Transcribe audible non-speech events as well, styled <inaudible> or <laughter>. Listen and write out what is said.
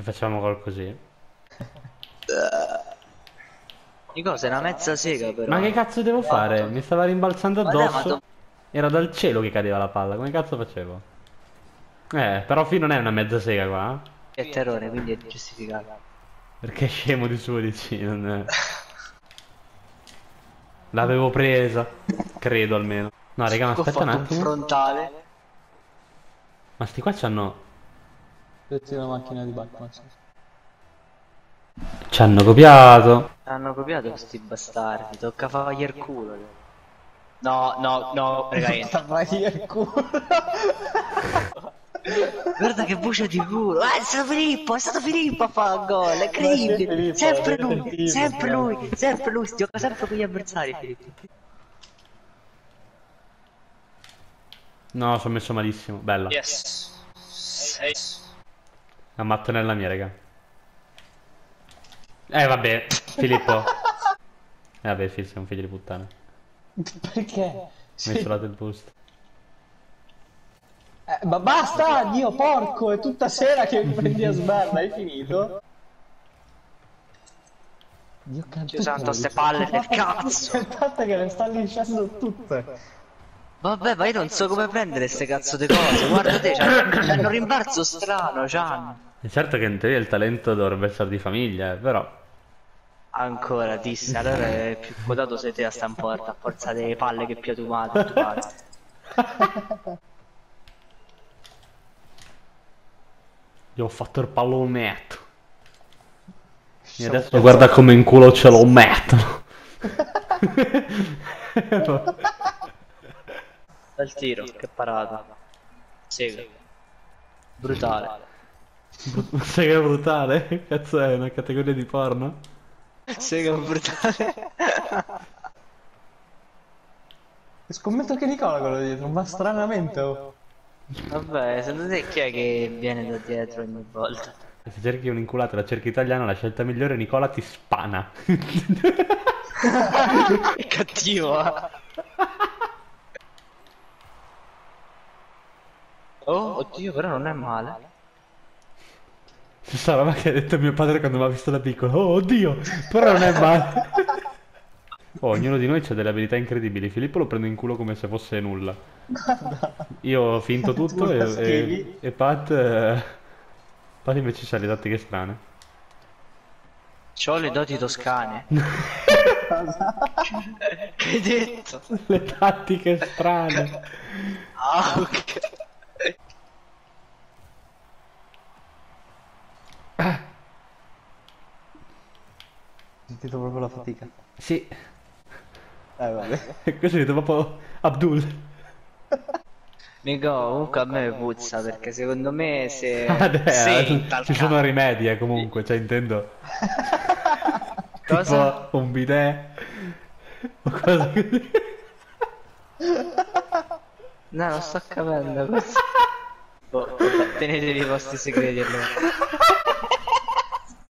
Se facciamo gol così. <laughs> Dico, sei una mezza sega però. Ma che cazzo devo fare? Mi stava rimbalzando addosso. do- Era dal cielo che cadeva la palla. Come cazzo facevo? Eh, però Fi non è una mezza sega qua. eh? È terrore, quindi è giustificato. Perché è scemo di suo dici, non è... L'avevo presa. Credo almeno. No, raga, ma aspetta un attimo. frontale. Ma sti qua c'hanno... Pezzi la macchina di Batman. Ci hanno copiato. Hanno copiato questi bastardi, tocca fargli il culo. No, no, no, raga, io il culo. <laughs> Guarda che voce di culo. Eh, è stato Filippo, è stato Filippo a fare il gol, è incredibile. Filippo, Sempre lui, Filippo, sempre lui, sempre lui, si gioca sempre con gli avversari, Filippo. No, ho messo malissimo. Bella. Yes. Sei. La mattonella mia, raga. Eh, vabbè. Filippo. <laughs> Eh, vabbè, Fil, sei un figlio di puttana. Perché? Ho messo la del boost. Eh, ma basta, Dio porco, è tutta sera che mi prendi a sberla, hai finito? Dio cazzo. Dio santo, ste palle del cazzo. Aspetta che le sta lisciando tutte. Vabbè, ma io non so come prendere ste cazzo di cose. Guarda te, c'hanno un rimbalzo strano, c'hanno. E certo che in teoria il talento dovrebbe essere di famiglia, eh, però... Ancora, disse, allora è più quotato sei te a sta in porta, a forza delle palle che più tu. <laughs> Io ho fatto il pallonetto. E adesso guarda come in culo ce lo mettono. <laughs> <laughs> Bel tiro, che parata. <laughs> Sega. Brutale. È <laughs> brutale? Cazzo è una categoria di porno? Sega brutale. Scommetto che Nicola quello dietro, ma stranamente oh. Vabbè, secondo te chi è che viene da dietro ogni volta? Se cerchi un inculato e la cerchi italiano, la scelta migliore Nicola ti spana. È <laughs> cattivo, eh. Oh, oddio, però non è male. Stessa roba che ha detto mio padre quando mi ha visto da piccolo. Oh, oddio, però non è male. <laughs> Oh, ognuno di noi ha delle abilità incredibili. Filippo lo prende in culo come se fosse nulla. Io ho finto tutto Tu e, e, e Pat... eh, Pat invece c'ha le tattiche strane. C'ho le doti toscane. <laughs> che hai detto? Le tattiche strane. Ah, ok. Sentito proprio la fatica. Sì, Eh vabbè. <laughs> questo è proprio Abdul. Mica, comunque a me puzza perché secondo me se... <laughs> Ah, se beh, tal ci sono rimedi eh, comunque, cioè intendo. <laughs> Cosa? Tipo un bidet. O cose così. No, non sto capendo questo. Boh, vabbè, tenetevi i vostri segreti allora.